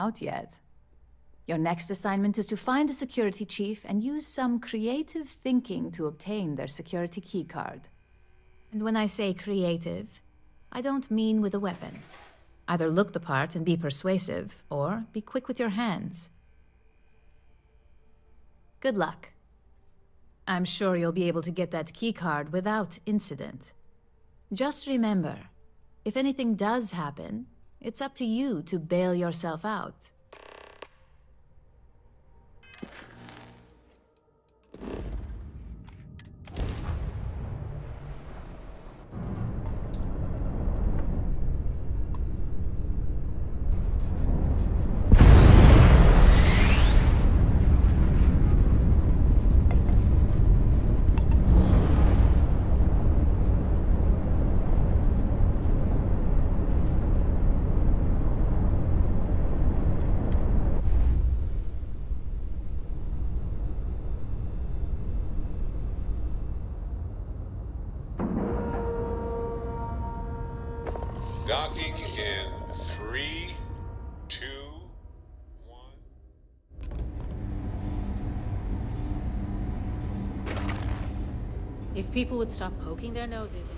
out yet. Your next assignment is to find the security chief and use some creative thinking to obtain their security keycard. And when I say creative, I don't mean with a weapon. Either look the part and be persuasive, or be quick with your hands. Good luck. I'm sure you'll be able to get that keycard without incident. Just remember, if anything does happen, it's up to you to bail yourself out. Docking in three, two, one. If people would stop poking their noses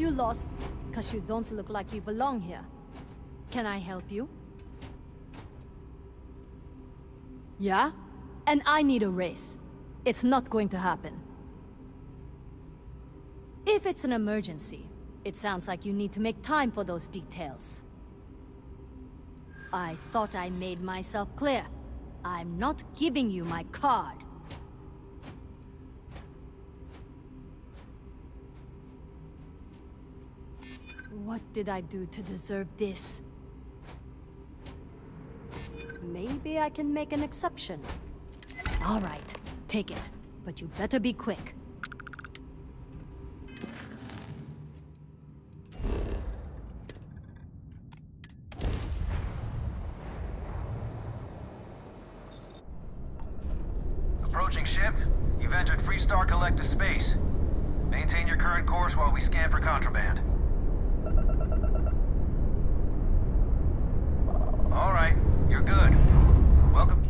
You lost, because you don't look like you belong here. Can I help you? Yeah? And I need a race. It's not going to happen. If it's an emergency, it sounds like you need to make time for those details. I thought I made myself clear. I'm not giving you my card. What did I do to deserve this? Maybe I can make an exception. All right, take it. But you better be quick. Approaching ship. You've entered Freestar Collective space. Maintain your current course while we scan for contraband. All right, you're good. Welcome.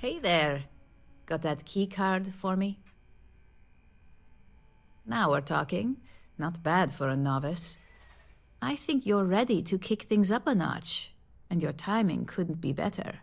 Hey there. Got that key card for me? Now we're talking. Not bad for a novice. I think you're ready to kick things up a notch, and your timing couldn't be better.